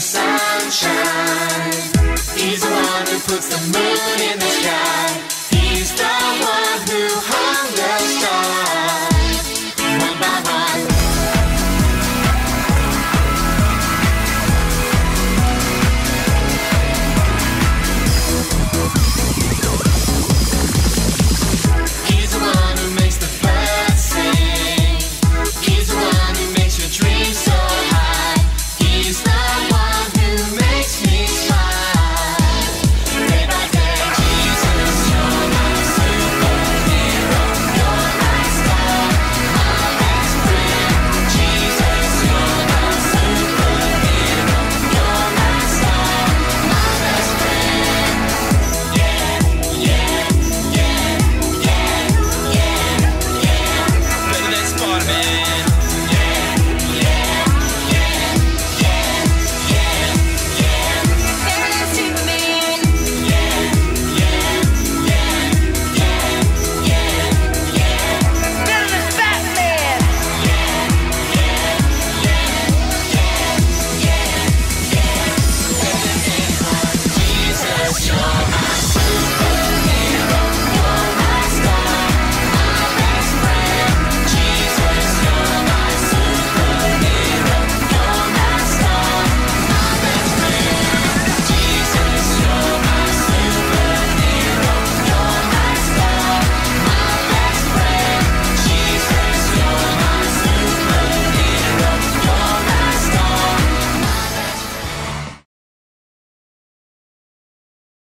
the sunshine. He's the one who puts the moon in the sky. He's the one who